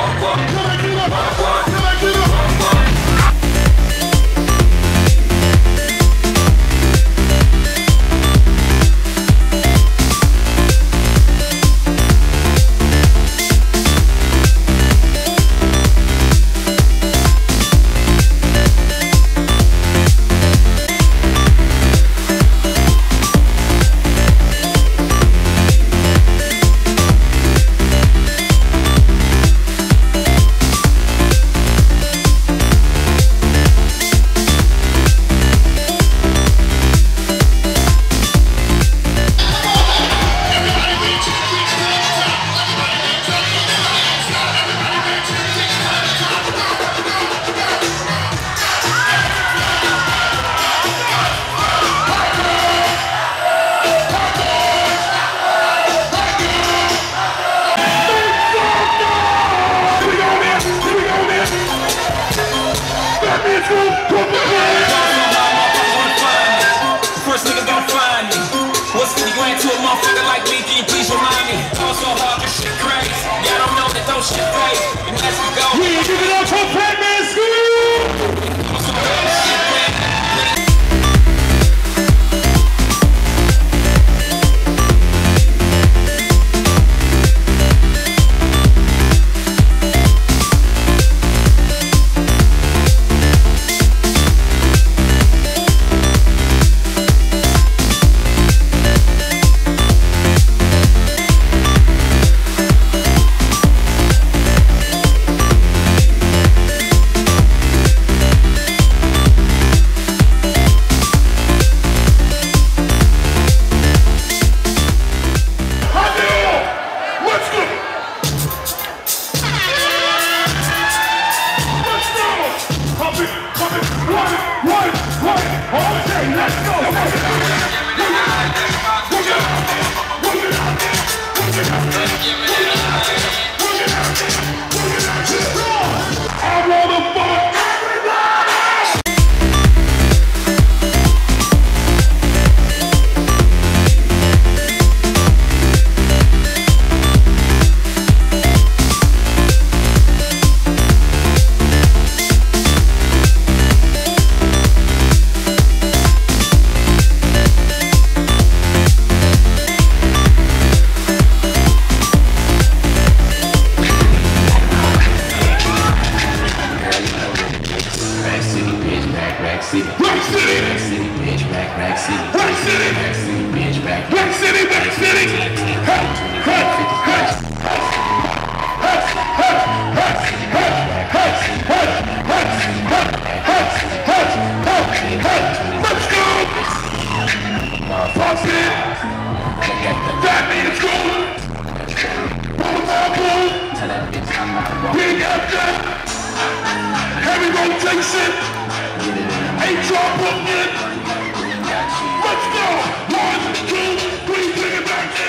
Walk, walk. First nigga gon' find me. What's 50 grand to a motherfucker like me? Can you please remind me? Shit crazy. Y'all don't know that those shit. City. Rack City. Rack City, bitch, rack, Back City, Rack City. Hey, hey, hey. Let's go. Pump it. That means go. Boom, boom, Tell that bitch I'm not wrong. Big after. Heavy rotation. HR Brooklyn. Let's go. One, two, three, bring it back.